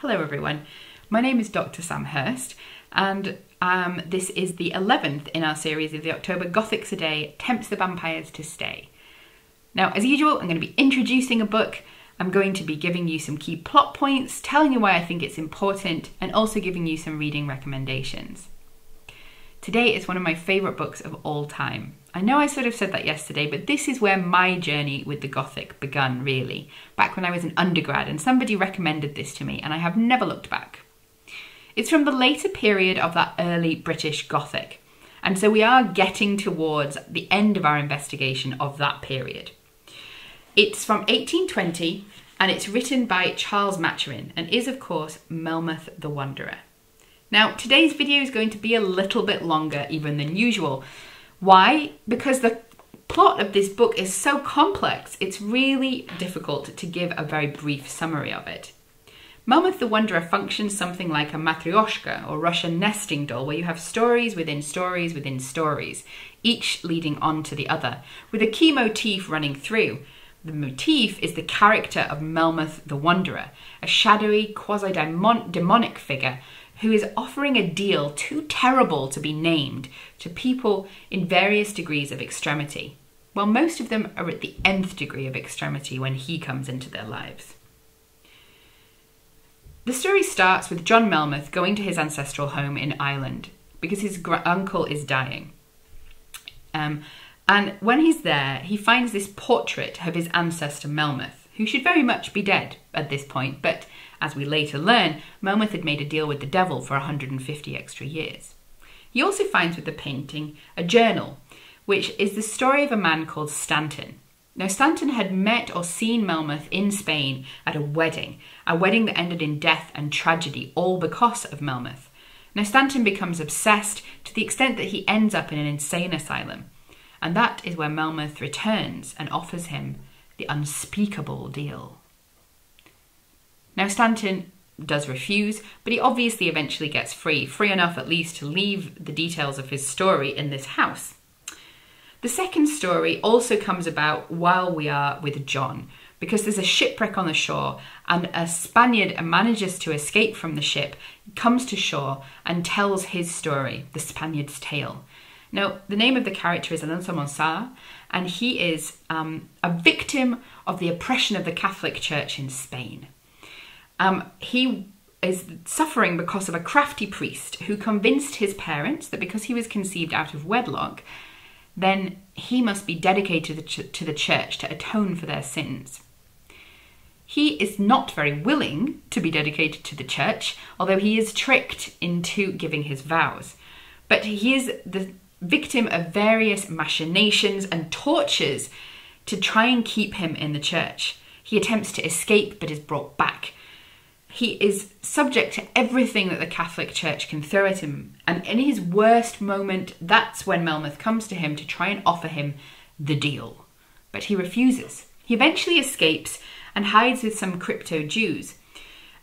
Hello, everyone. My name is Dr. Sam Hirst, and um, this is the 11th in our series of the October Gothics a Day Tempts the Vampires to Stay. Now, as usual, I'm going to be introducing a book. I'm going to be giving you some key plot points, telling you why I think it's important, and also giving you some reading recommendations. Today is one of my favourite books of all time. I know I sort of said that yesterday, but this is where my journey with the Gothic began, really, back when I was an undergrad, and somebody recommended this to me, and I have never looked back. It's from the later period of that early British Gothic, and so we are getting towards the end of our investigation of that period. It's from 1820 and it's written by Charles Maturin and is, of course, Melmoth the Wanderer. Now, today's video is going to be a little bit longer even than usual. Why? Because the plot of this book is so complex, it's really difficult to give a very brief summary of it. Melmoth the Wanderer functions something like a matryoshka or Russian nesting doll, where you have stories within stories within stories, each leading on to the other, with a key motif running through. The motif is the character of Melmoth the Wanderer, a shadowy, quasi demonic figure who is offering a deal too terrible to be named to people in various degrees of extremity, while most of them are at the nth degree of extremity when he comes into their lives. The story starts with John Melmoth going to his ancestral home in Ireland because his uncle is dying. Um, and when he's there, he finds this portrait of his ancestor Melmoth, who should very much be dead at this point, but as we later learn, Melmoth had made a deal with the devil for 150 extra years. He also finds with the painting a journal, which is the story of a man called Stanton. Now, Stanton had met or seen Melmoth in Spain at a wedding, a wedding that ended in death and tragedy, all because of Melmoth. Now, Stanton becomes obsessed to the extent that he ends up in an insane asylum, and that is where Melmoth returns and offers him the unspeakable deal. Now, Stanton does refuse, but he obviously eventually gets free, free enough at least to leave the details of his story in this house. The second story also comes about while we are with John, because there's a shipwreck on the shore, and a Spaniard manages to escape from the ship, comes to shore, and tells his story, the Spaniard's tale. Now, the name of the character is Alonzo Monçada, and he is um, a victim of the oppression of the Catholic Church in Spain. Um, he is suffering because of a crafty priest who convinced his parents that because he was conceived out of wedlock, then he must be dedicated to the church to atone for their sins. He is not very willing to be dedicated to the church, although he is tricked into giving his vows. But he is the victim of various machinations and tortures to try and keep him in the church. He attempts to escape but is brought back he is subject to everything that the Catholic Church can throw at him. And in his worst moment, that's when Melmoth comes to him to try and offer him the deal. But he refuses. He eventually escapes and hides with some crypto Jews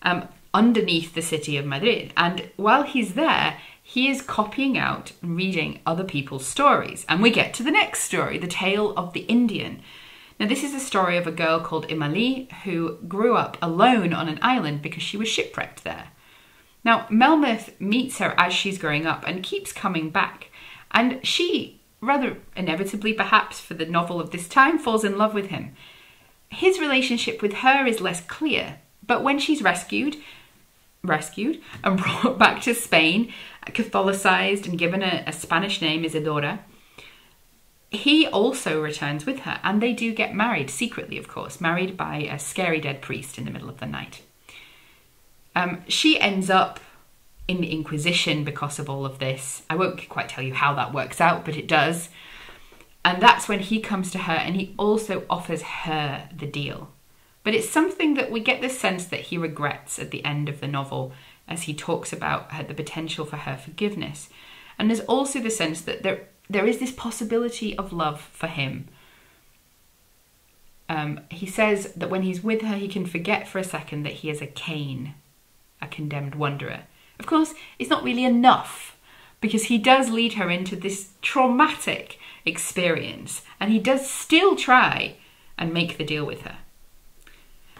um, underneath the city of Madrid. And while he's there, he is copying out and reading other people's stories. And we get to the next story the tale of the Indian. Now, this is a story of a girl called Immalee who grew up alone on an island because she was shipwrecked there. Now, Melmoth meets her as she's growing up and keeps coming back, and she, rather inevitably perhaps for the novel of this time, falls in love with him. His relationship with her is less clear, but when she's rescued, rescued and brought back to Spain, Catholicized and given a, a Spanish name, Isidora, he also returns with her, and they do get married secretly, of course, married by a scary dead priest in the middle of the night. Um, she ends up in the Inquisition because of all of this. I won't quite tell you how that works out, but it does. And that's when he comes to her and he also offers her the deal. But it's something that we get the sense that he regrets at the end of the novel as he talks about her, the potential for her forgiveness. And there's also the sense that there there is this possibility of love for him. Um, he says that when he's with her, he can forget for a second that he is a Cain, a condemned wanderer. Of course, it's not really enough because he does lead her into this traumatic experience and he does still try and make the deal with her.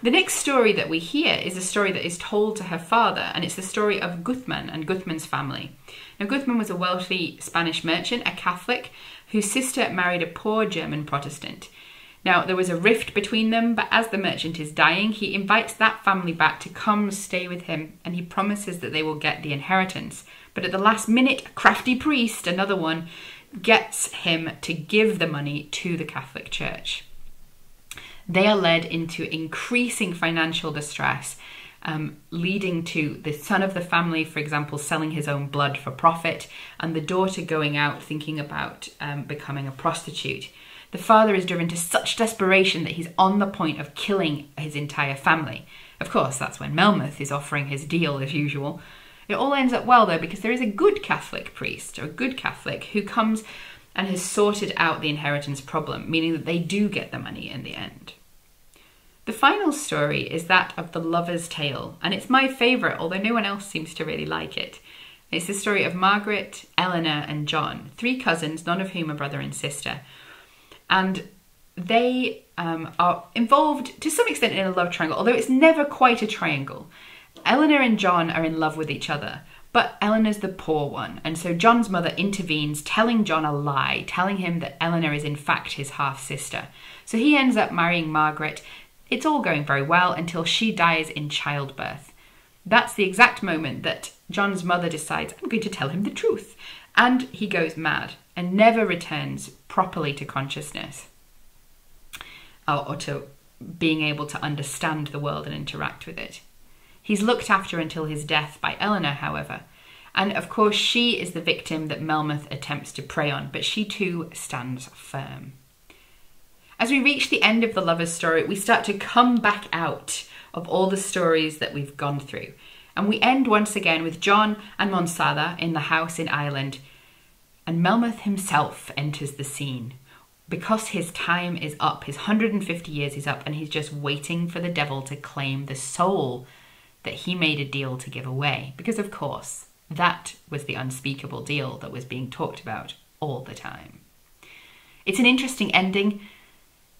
The next story that we hear is a story that is told to her father, and it's the story of Guzman and Guzman's family. Now, Guzman was a wealthy Spanish merchant, a Catholic, whose sister married a poor German Protestant. Now, there was a rift between them, but as the merchant is dying, he invites that family back to come stay with him and he promises that they will get the inheritance. But at the last minute, a crafty priest, another one, gets him to give the money to the Catholic Church. They are led into increasing financial distress, um, leading to the son of the family, for example, selling his own blood for profit, and the daughter going out thinking about um, becoming a prostitute. The father is driven to such desperation that he's on the point of killing his entire family. Of course, that's when Melmoth is offering his deal as usual. It all ends up well though because there is a good Catholic priest or a good Catholic who comes and has sorted out the inheritance problem, meaning that they do get the money in the end. The final story is that of the lover's tale, and it's my favourite, although no one else seems to really like it. It's the story of Margaret, Eleanor, and John, three cousins, none of whom are brother and sister, and they um, are involved to some extent in a love triangle, although it's never quite a triangle. Eleanor and John are in love with each other, but Eleanor's the poor one, and so John's mother intervenes, telling John a lie, telling him that Eleanor is in fact his half sister. So he ends up marrying Margaret. It's all going very well until she dies in childbirth. That's the exact moment that John's mother decides, I'm going to tell him the truth. And he goes mad and never returns properly to consciousness or, or to being able to understand the world and interact with it. He's looked after until his death by Eleanor, however, and of course she is the victim that Melmoth attempts to prey on, but she too stands firm. As we reach the end of the lover's story, we start to come back out of all the stories that we've gone through. And we end once again with John and Monçada in the house in Ireland and Melmoth himself enters the scene. Because his time is up, his 150 years is up, and he's just waiting for the devil to claim the soul that he made a deal to give away. Because, of course, that was the unspeakable deal that was being talked about all the time. It's an interesting ending,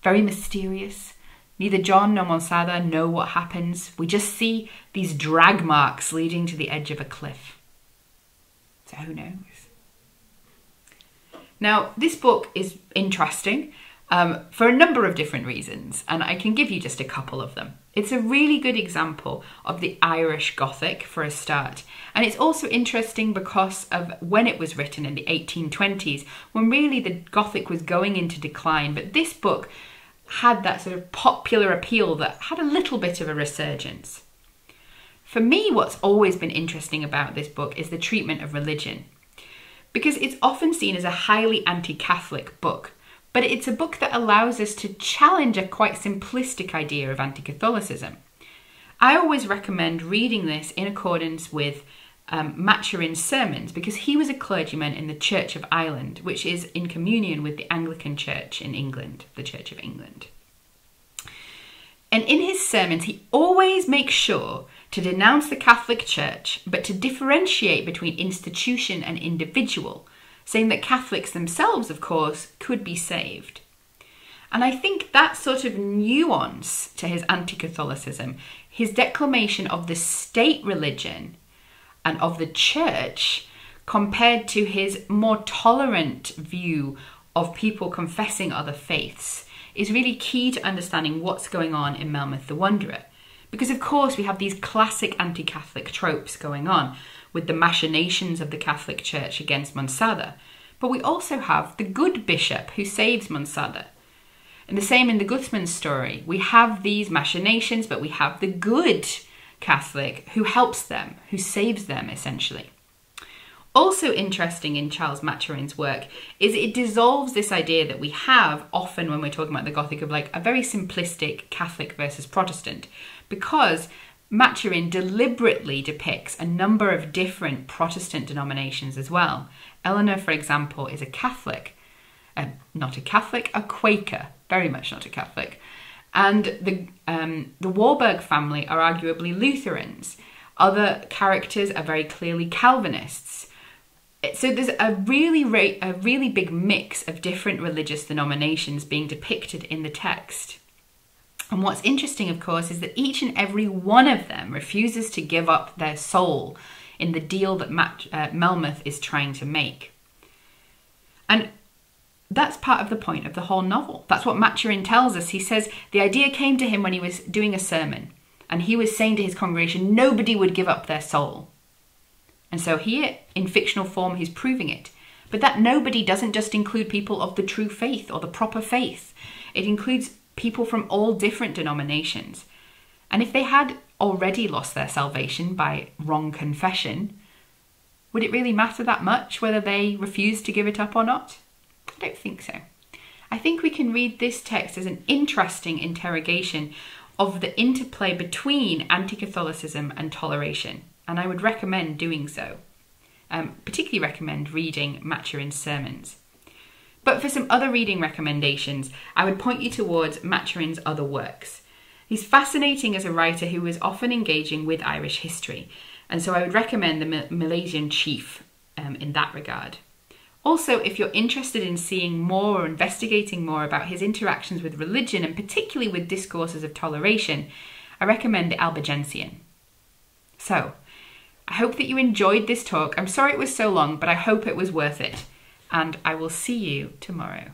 very mysterious. Neither John nor Monçada know what happens. We just see these drag marks leading to the edge of a cliff. So who knows? Now, this book is interesting um, for a number of different reasons, and I can give you just a couple of them. It's a really good example of the Irish Gothic for a start, and it's also interesting because of when it was written in the 1820s, when really the Gothic was going into decline, but this book had that sort of popular appeal that had a little bit of a resurgence. For me, what's always been interesting about this book is the treatment of religion because it's often seen as a highly anti Catholic book, but it's a book that allows us to challenge a quite simplistic idea of anti Catholicism. I always recommend reading this in accordance with um, Maturin's sermons because he was a clergyman in the Church of Ireland, which is in communion with the Anglican Church in England, the Church of England. And in his sermons, he always makes sure to denounce the Catholic Church, but to differentiate between institution and individual, saying that Catholics themselves, of course, could be saved. And I think that sort of nuance to his anti Catholicism, his declamation of the state religion and of the church, compared to his more tolerant view of people confessing other faiths, is really key to understanding what's going on in Melmoth the Wanderer. Because, of course, we have these classic anti Catholic tropes going on with the machinations of the Catholic Church against Monçada. But we also have the good bishop who saves Monçada. And the same in the Guzman story. We have these machinations, but we have the good Catholic who helps them, who saves them essentially. Also interesting in Charles Maturin's work is it dissolves this idea that we have often when we're talking about the Gothic of like a very simplistic Catholic versus Protestant, because Maturin deliberately depicts a number of different Protestant denominations as well. Eleanor, for example, is a Catholic, uh, not a Catholic, a Quaker, very much not a Catholic. And the, um, the Walberg family are arguably Lutherans. Other characters are very clearly Calvinists. So there's a really, a really big mix of different religious denominations being depicted in the text. And what's interesting, of course, is that each and every one of them refuses to give up their soul in the deal that Mat- uh, Melmoth is trying to make. And that's part of the point of the whole novel. That's what Maturin tells us. He says the idea came to him when he was doing a sermon, and he was saying to his congregation, nobody would give up their soul. And so here, in fictional form, he's proving it. But that nobody doesn't just include people of the true faith or the proper faith, it includes people from all different denominations. And if they had already lost their salvation by wrong confession, would it really matter that much whether they refused to give it up or not? I don't think so. I think we can read this text as an interesting interrogation of the interplay between anti Catholicism and toleration, and I would recommend doing so. Um, particularly recommend reading Maturin's sermons. But for some other reading recommendations, I would point you towards Maturin's other works. He's fascinating as a writer who is often engaging with Irish history, and so I would recommend The Milesian Chief um, in that regard. Also, if you're interested in seeing more or investigating more about his interactions with religion and particularly with discourses of toleration, I recommend The Albigensian. So, I hope that you enjoyed this talk. I'm sorry it was so long, but I hope it was worth it. And I will see you tomorrow.